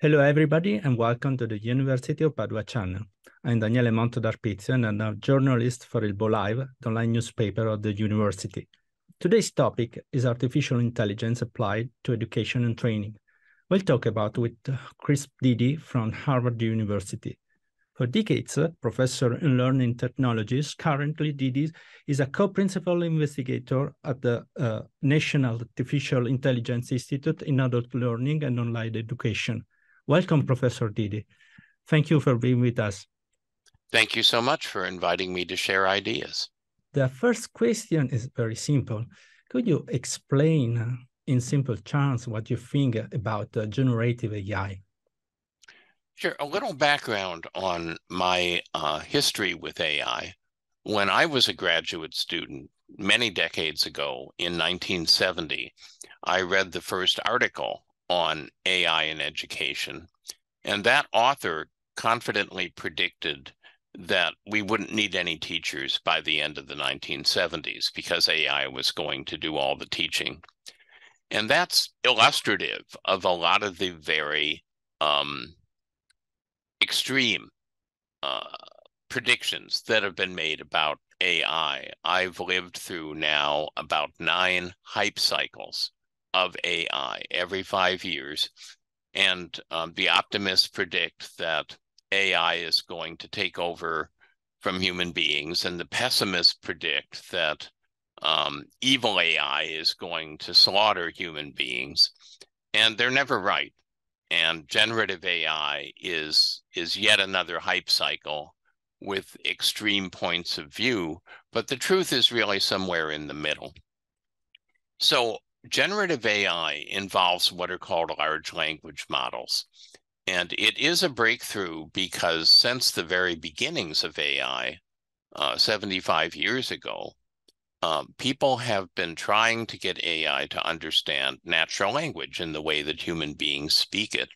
Hello, everybody, and welcome to the University of Padua channel. I'm Daniele Monto and I'm a journalist for Il Live, the online newspaper of the university. Today's topic is artificial intelligence applied to education and training. We'll talk about with Chris Dede from Harvard University. For decades, professor in learning technologies, currently Dede is a co-principal investigator at the uh, National Artificial Intelligence Institute in Adult Learning and Online Education. Welcome, Professor Dede. Thank you for being with us. Thank you so much for inviting me to share ideas. The first question is very simple. Could you explain in simple terms what you think about uh, generative AI? Sure. A little background on my uh, history with AI. When I was a graduate student many decades ago in 1970, I read the first article on AI in education. And that author confidently predicted that we wouldn't need any teachers by the end of the 1970s because AI was going to do all the teaching. And that's illustrative of a lot of the very um, extreme uh, predictions that have been made about AI. I've lived through now about nine hype cycles of AI every five years. And um, the optimists predict that AI is going to take over from human beings, and the pessimists predict that um, evil AI is going to slaughter human beings. And they're never right and generative AI is is yet another hype cycle with extreme points of view, but the truth is really somewhere in the middle. So generative AI involves what are called large language models. And it is a breakthrough because since the very beginnings of AI, uh, 75 years ago, um, people have been trying to get AI to understand natural language in the way that human beings speak it.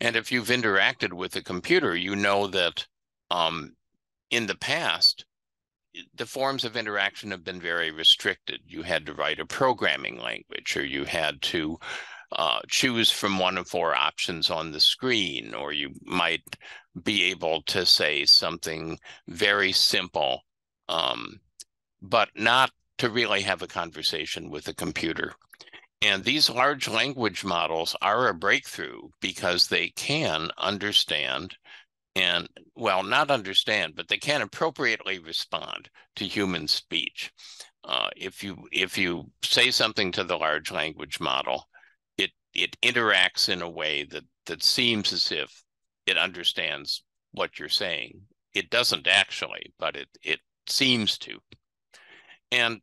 And if you've interacted with a computer, you know that um, in the past, the forms of interaction have been very restricted. You had to write a programming language, or you had to uh, choose from one of four options on the screen, or you might be able to say something very simple um, but not to really have a conversation with a computer. And these large language models are a breakthrough because they can understand and, well, not understand, but they can appropriately respond to human speech. Uh, if you if you say something to the large language model, it it interacts in a way that that seems as if it understands what you're saying. It doesn't actually, but it it seems to. And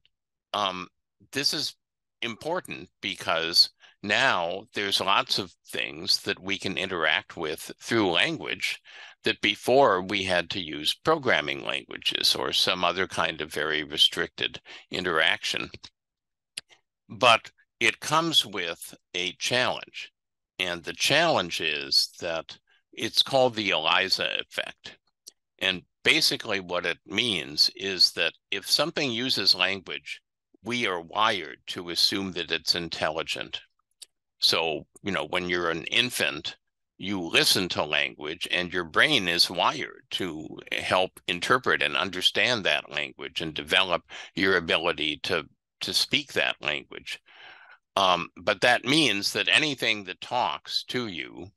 um, this is important because now there's lots of things that we can interact with through language that before we had to use programming languages or some other kind of very restricted interaction. But it comes with a challenge. And the challenge is that it's called the ELIZA effect. And basically what it means is that if something uses language, we are wired to assume that it's intelligent. So, you know, when you're an infant, you listen to language and your brain is wired to help interpret and understand that language and develop your ability to to speak that language. Um, but that means that anything that talks to you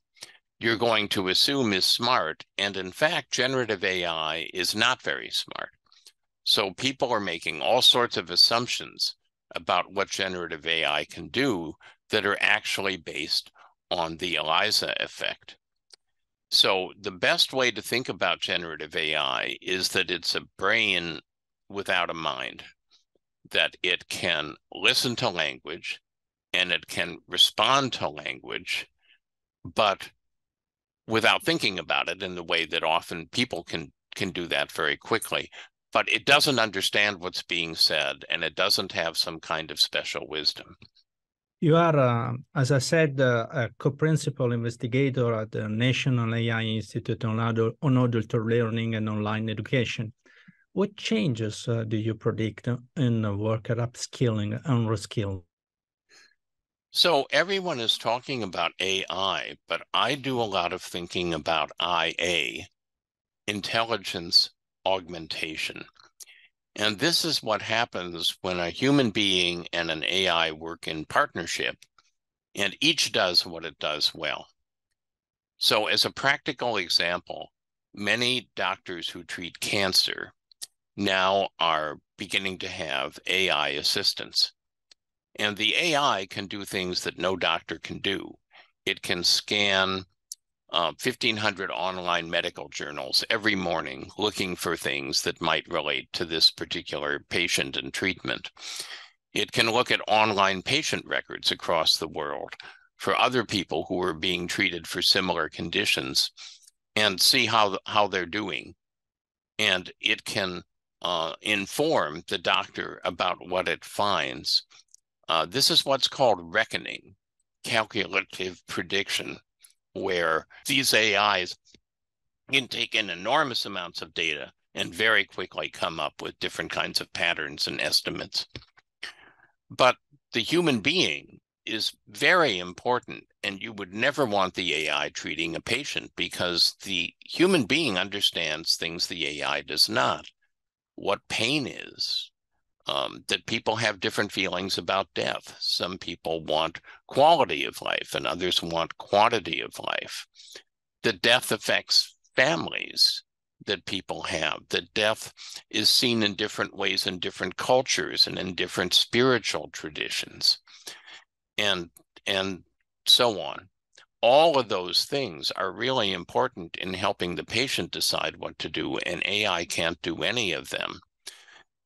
you're going to assume is smart. And in fact, generative AI is not very smart. So people are making all sorts of assumptions about what generative AI can do that are actually based on the ELIZA effect. So the best way to think about generative AI is that it's a brain without a mind, that it can listen to language and it can respond to language, but without thinking about it in the way that often people can can do that very quickly. But it doesn't understand what's being said and it doesn't have some kind of special wisdom. You are uh, as i said uh, a co-principal investigator at the national ai institute on adult, on adult learning and online education. What changes uh, do you predict in worker upskilling and reskilling? So everyone is talking about AI, but I do a lot of thinking about IA, intelligence augmentation. And this is what happens when a human being and an AI work in partnership, and each does what it does well. So, as a practical example, many doctors who treat cancer now are beginning to have AI assistants. And the AI can do things that no doctor can do. It can scan uh, 1,500 online medical journals every morning looking for things that might relate to this particular patient and treatment. It can look at online patient records across the world for other people who are being treated for similar conditions and see how, how they're doing. And it can uh, inform the doctor about what it finds. Uh, this is what's called reckoning, calculative prediction, where these AIs can take in enormous amounts of data and very quickly come up with different kinds of patterns and estimates. But the human being is very important, and you would never want the AI treating a patient because the human being understands things the AI does not what pain is, um, that people have different feelings about death. Some people want quality of life, and others want quantity of life. That death affects families that people have, that death is seen in different ways in different cultures and in different spiritual traditions, and and so on all of those things are really important in helping the patient decide what to do, and AI can't do any of them.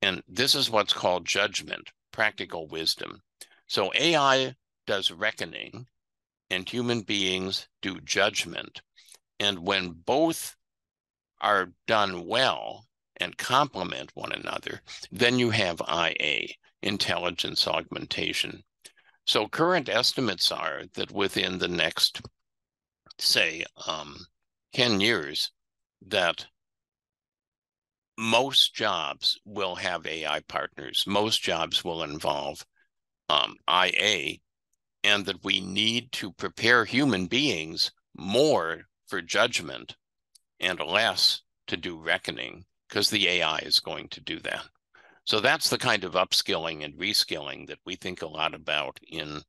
And this is what's called judgment, practical wisdom. So AI does reckoning, and human beings do judgment. And when both are done well and complement one another, then you have IA, intelligence augmentation. So current estimates are that within the next, say, um, 10 years, that most jobs will have AI partners. Most jobs will involve um, IA, and that we need to prepare human beings more for judgment and less to do reckoning because the AI is going to do that. So that's the kind of upskilling and reskilling that we think a lot about in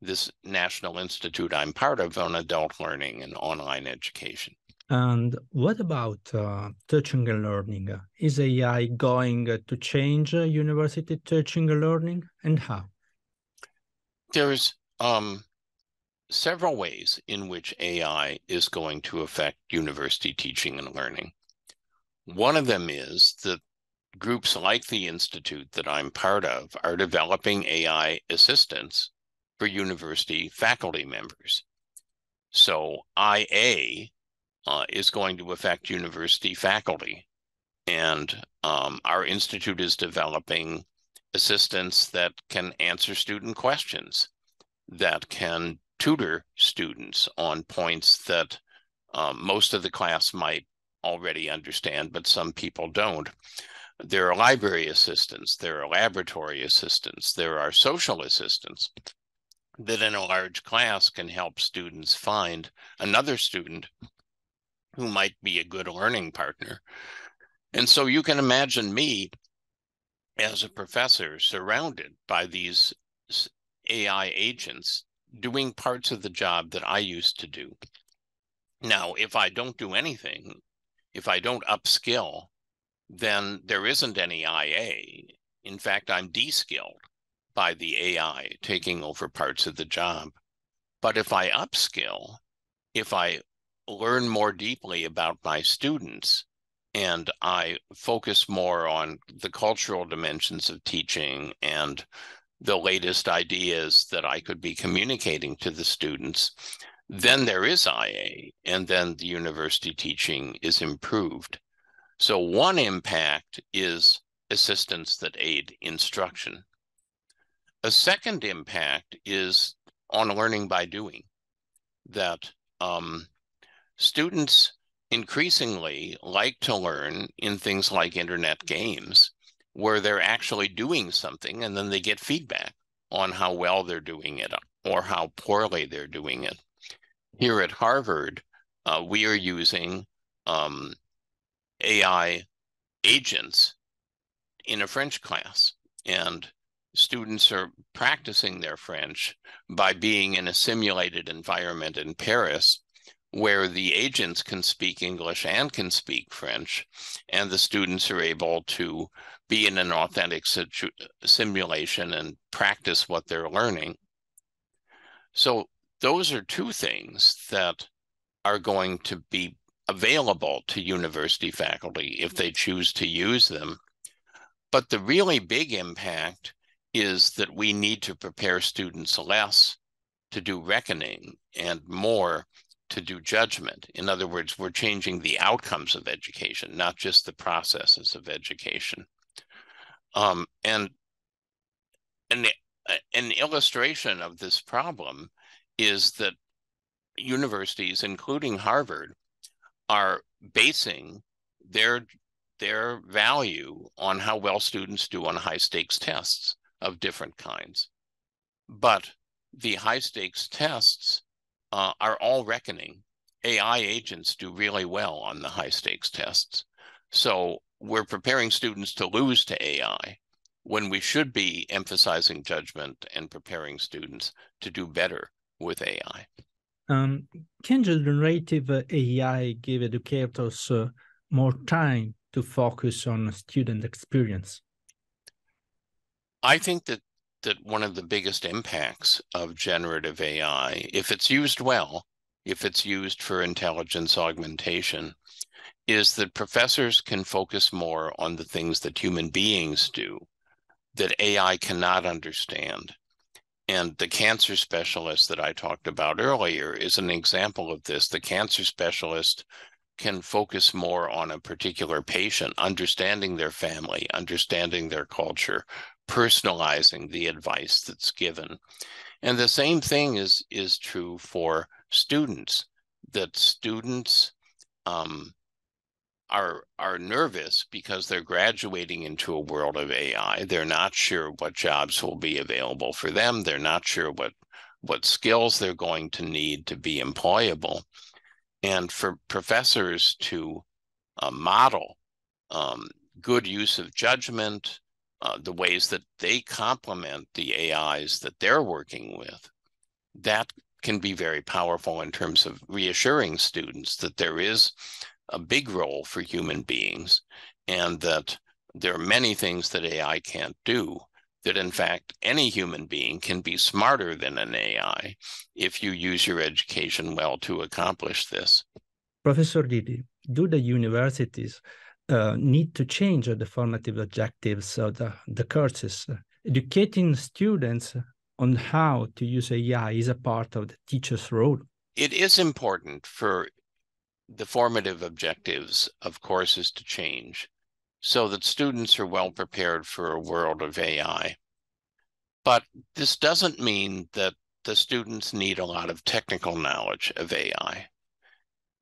this National Institute I'm part of on adult learning and online education. And what about uh, teaching and learning? Is AI going to change university teaching and learning and how? There's um, several ways in which AI is going to affect university teaching and learning. One of them is that groups like the Institute that I'm part of are developing AI assistants for university faculty members. So IA uh, is going to affect university faculty. And um, our institute is developing assistants that can answer student questions, that can tutor students on points that um, most of the class might already understand, but some people don't. There are library assistants, there are laboratory assistants, there are social assistants that in a large class can help students find another student who might be a good learning partner. And so you can imagine me as a professor surrounded by these AI agents doing parts of the job that I used to do. Now, if I don't do anything, if I don't upskill, then there isn't any IA. In fact, I'm de-skilled by the AI taking over parts of the job. But if I upskill, if I learn more deeply about my students and I focus more on the cultural dimensions of teaching and the latest ideas that I could be communicating to the students, then there is IA, and then the university teaching is improved. So one impact is assistance that aid instruction. A second impact is on learning by doing, that um, students increasingly like to learn in things like internet games, where they're actually doing something and then they get feedback on how well they're doing it or how poorly they're doing it. Here at Harvard, uh, we are using um, AI agents in a French class. And students are practicing their French by being in a simulated environment in Paris where the agents can speak English and can speak French, and the students are able to be in an authentic situ- simulation and practice what they're learning. So, those are two things that are going to be available to university faculty if they choose to use them. But the really big impact is that we need to prepare students less to do reckoning and more to do judgment. In other words, we're changing the outcomes of education, not just the processes of education. Um, and an, an illustration of this problem is that universities, including Harvard, are basing their their value on how well students do on high stakes tests of different kinds. But the high stakes tests uh, are all reckoning. AI agents do really well on the high stakes tests. So we're preparing students to lose to AI when we should be emphasizing judgment and preparing students to do better with AI. Um, can generative AI give educators uh, more time to focus on student experience? I think that that one of the biggest impacts of generative AI, if it's used well, if it's used for intelligence augmentation, is that professors can focus more on the things that human beings do that AI cannot understand. And the cancer specialist that I talked about earlier is an example of this. The cancer specialist can focus more on a particular patient, understanding their family, understanding their culture, personalizing the advice that's given. And the same thing is is true for students. That students um, are are nervous because they're graduating into a world of AI. They're not sure what jobs will be available for them. They're not sure what what skills they're going to need to be employable. And for professors to uh, model um, good use of judgment, uh, the ways that they complement the AIs that they're working with, that can be very powerful in terms of reassuring students that there is a big role for human beings and that there are many things that AI can't do. That in fact, any human being can be smarter than an AI if you use your education well to accomplish this. Professor Dede, do the universities uh, need to change the formative objectives of the, the courses? Educating students on how to use AI is a part of the teacher's role. It is important for the formative objectives of courses to change so that students are well prepared for a world of AI. But this doesn't mean that the students need a lot of technical knowledge of AI.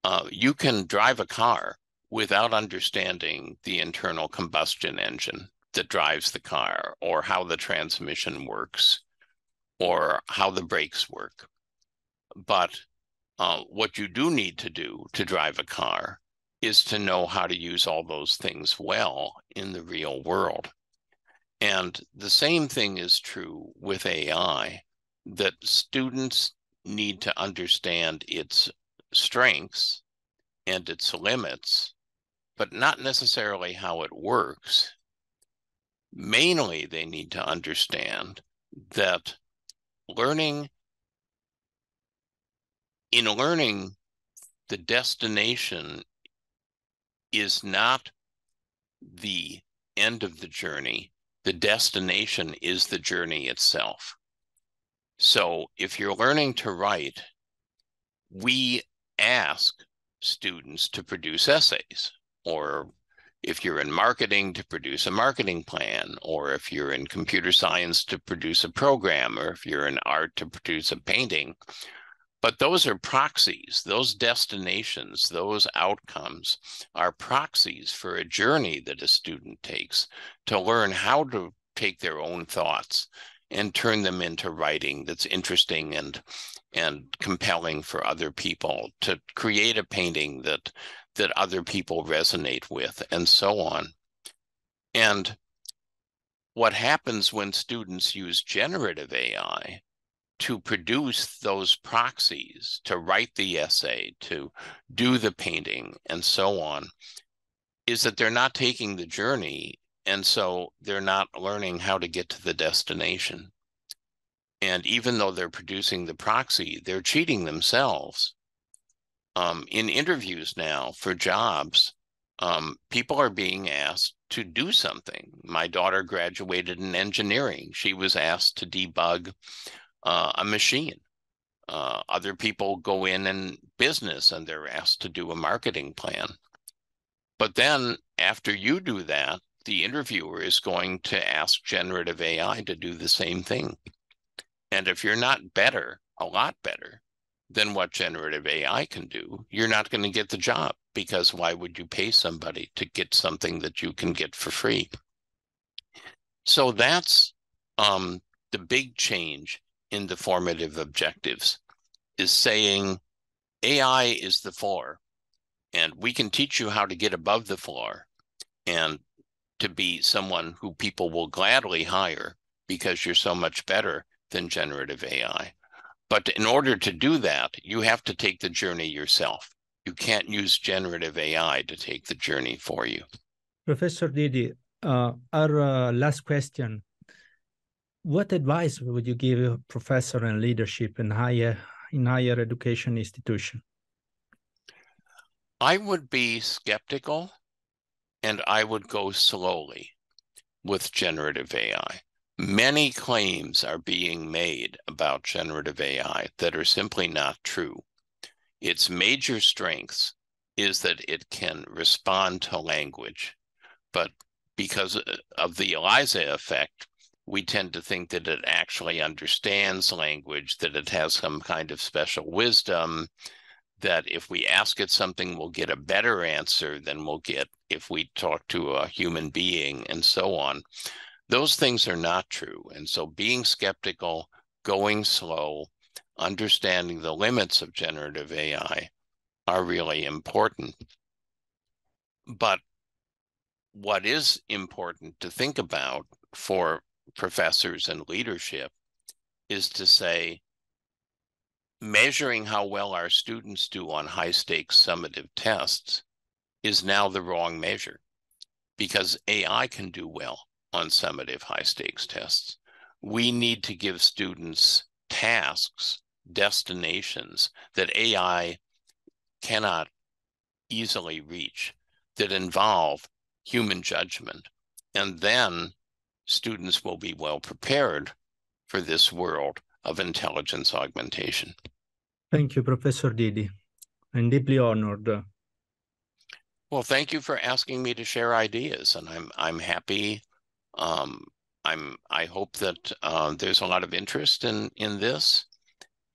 Uh, you can drive a car without understanding the internal combustion engine that drives the car or how the transmission works or how the brakes work. But uh, what you do need to do to drive a car is to know how to use all those things well in the real world. And the same thing is true with AI that students need to understand its strengths and its limits, but not necessarily how it works. Mainly, they need to understand that learning in learning, the destination is not the end of the journey. The destination is the journey itself. So if you're learning to write, we ask students to produce essays, or if you're in marketing, to produce a marketing plan, or if you're in computer science, to produce a program, or if you're in art, to produce a painting. But those are proxies, those destinations, those outcomes are proxies for a journey that a student takes to learn how to take their own thoughts and turn them into writing that's interesting and and compelling for other people to create a painting that that other people resonate with and so on and what happens when students use generative ai to produce those proxies, to write the essay, to do the painting, and so on, is that they're not taking the journey. And so they're not learning how to get to the destination. And even though they're producing the proxy, they're cheating themselves. Um, in interviews now for jobs, um, people are being asked to do something. My daughter graduated in engineering. She was asked to debug uh, a machine. Uh, other people go in in business and they're asked to do a marketing plan. But then after you do that, the interviewer is going to ask generative AI to do the same thing. And if you're not better, a lot better than what generative AI can do, you're not going to get the job because why would you pay somebody to get something that you can get for free? So that's um, the big change in the formative objectives is saying AI is the floor, and we can teach you how to get above the floor and to be someone who people will gladly hire because you're so much better than generative AI. But in order to do that, you have to take the journey yourself. You can't use generative AI to take the journey for you. Professor Dede, uh, our uh, last question what advice would you give a professor in leadership in higher in higher education institution? I would be skeptical and I would go slowly with generative AI. Many claims are being made about generative AI that are simply not true. Its major strengths is that it can respond to language, but because uh, of the ELIZA effect, we tend to think that it actually understands language, that it has some kind of special wisdom, that if we ask it something, we'll get a better answer than we'll get if we talk to a human being, and so on. Those things are not true. And so being skeptical, going slow, understanding the limits of generative AI are really important. But what is important to think about for professors and leadership is to say, measuring how well our students do on high stakes summative tests is now the wrong measure because AI can do well on summative high stakes tests. We need to give students tasks, destinations that AI cannot easily reach that involve human judgment. And then students will be well prepared for this world of intelligence augmentation. Thank you, Professor Dede. I'm deeply honored. Well, thank you for asking me to share ideas, and I'm I'm happy. Um, I'm I hope that uh, there's a lot of interest in in this,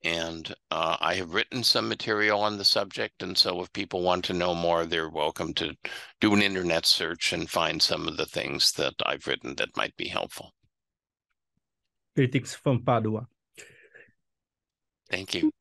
and uh, I have written some material on the subject. And so if people want to know more, they're welcome to do an internet search and find some of the things that I've written that might be helpful. Greetings from Padua. Thank you.